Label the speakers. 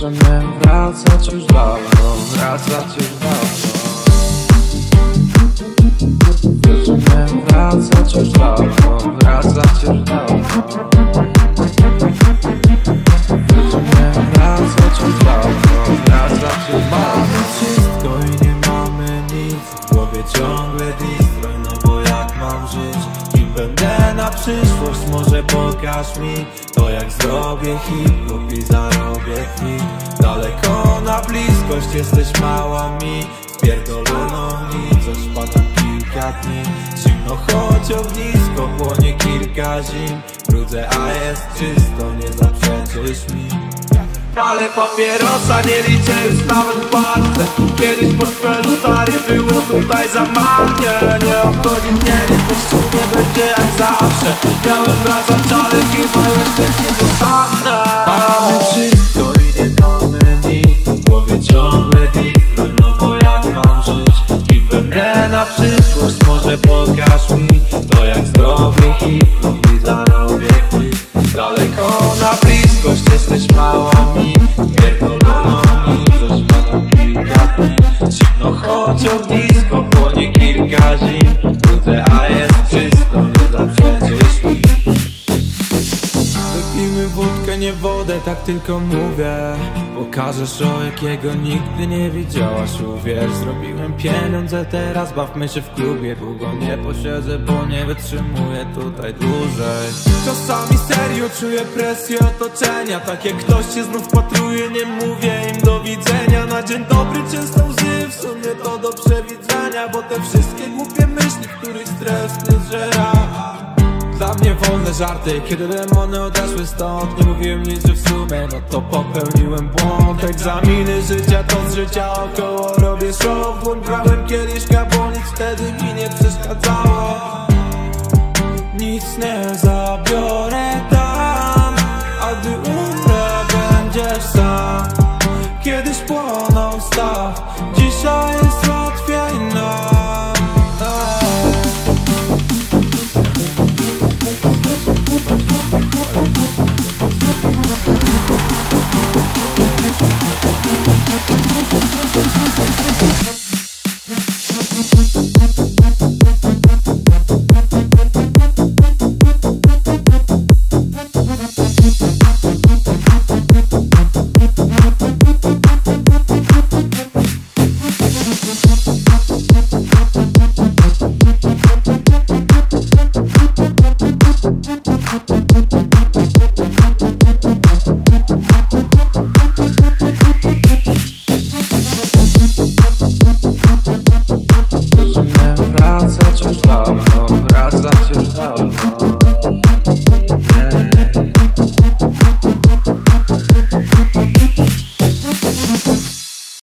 Speaker 1: że nie wracać już dawno, wracać już dawno Wiesz, że nie wracać już dawno, wracać już dawno Wiesz, że nie wracać już dawno, wracać
Speaker 2: wszystko i nie mamy nic. Ciągle distroy, na przyszłość? Może pokaż mi To jak zrobię hip-hop i zarobię hit. Daleko na bliskość jesteś mała mi Spierdoloną mi, coś pada kilka dni. Zimno choć ognisko, płonie kilka zim. Brudzę, a jest czysto, nie zaprzeczysz mi ale papierosa nie liczę już nawet w parce Kiedyś po szpelu stary było tutaj zabawnie Nie obchodzi mnie, nie puszczą, nie będzie jak zawsze. Miałem wracać, ale chyba jeszcze nie zostanę Choć ognisko, płonie kilka zim. Budzę, a jest czysto, nie zaprzeczysz mi Wypijmy wódkę, nie wodę, tak tylko mówię Pokażę show, jakiego nigdy nie widziałaś, uwierz Zrobiłem pieniądze, teraz bawmy się w klubie. Długo nie posiedzę, bo nie wytrzymuję tutaj dłużej. Czasami serio czuję presję otoczenia. Tak jak ktoś się znów patruje, nie mówię im do widzenia. Na dzień dobry często łzy, w sumie to do przewidzenia Bo te wszystkie głupie myśli, których stres nie zżera dla mnie wolne żarty. Kiedy demony odeszły stąd Nie mówiłem nic, że w sumie No to popełniłem błąd. Egzaminy życia to z życia około Robię show, dłoń brałem kieliszka Bo nic wtedy mi nie przeszkadzało. Nic nie zabiorę tam A gdy umrę będziesz sam. Kiedyś płonął staw Dzisiaj